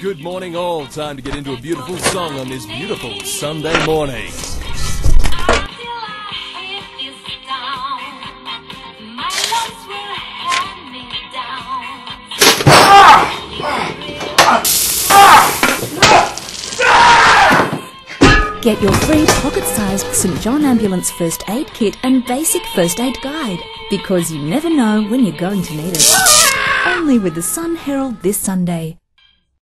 Good morning, all. Time to get into a beautiful song on this beautiful Sunday morning. Get your free pocket-sized St John Ambulance First Aid Kit and basic first aid guide because you never know when you're going to need it. Only with the Sun Herald this Sunday.